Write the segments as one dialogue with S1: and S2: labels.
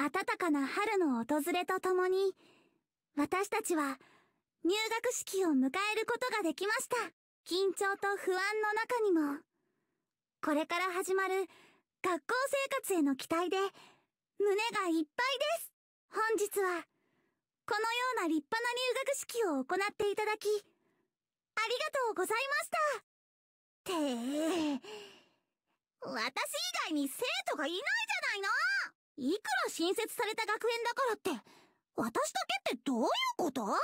S1: 暖かな春の訪れとともに、私たちは入学式を迎えることができました。緊張と不安の中にも、これから始まる学校生活への期待で胸がいっぱいです。本日は、このような立派な入学式を行っていただき、ありがとうございました。って私以外に生徒がいないじゃないくら新設された学園だからって、私だけってどういうこと？あ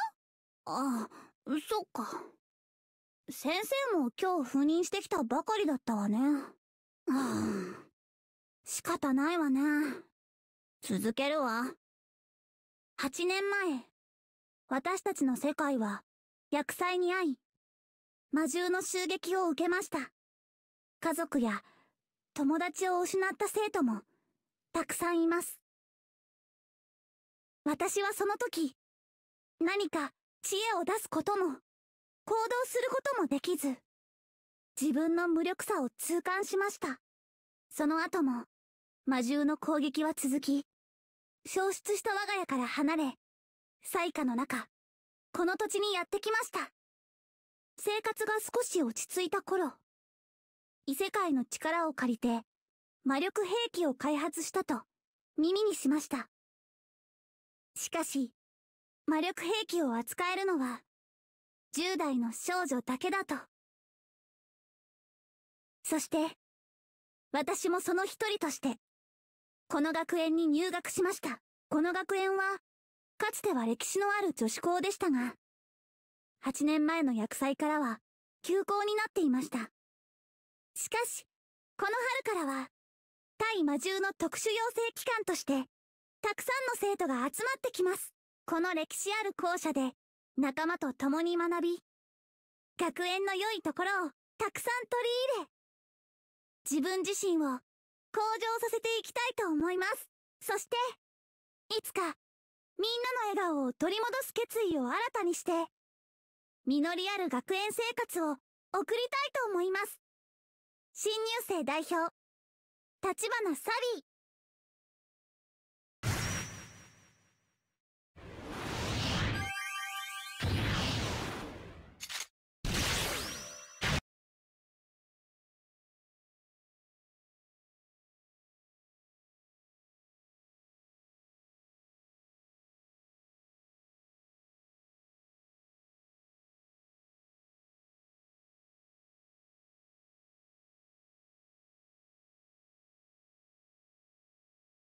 S1: あ、そっか。先生も今日赴任してきたばかりだったわね。うん。仕方ないわね。続けるわ。8年前、私たちの世界は、薬剤に遭い、魔獣の襲撃を受けました。家族や友達を失った生徒も、たくさんいます。私はその時、何か知恵を出すことも、行動することもできず、自分の無力さを痛感しました。その後も、魔獣の攻撃は続き、消失した我が家から離れ、災禍の中、この土地にやってきました。生活が少し落ち着いた頃、異世界の力を借りて、魔力兵器を開発したと耳にしました。しかし、魔力兵器を扱えるのは、10代の少女だけだと。そして、私もその一人として、この学園に入学しました。この学園は、かつては歴史のある女子校でしたが、8年前の薬剤からは、休校になっていました。しかし、この春からは、対魔獣の特殊養成機関として、たくさんの生徒が集まってきます。この歴史ある校舎で、仲間と共に学び、学園の良いところをたくさん取り入れ、自分自身を向上させていきたいと思います。そして、いつか、みんなの笑顔を取り戻す決意を新たにして、実りある学園生活を送りたいと思います。新入生代表、立花サリー。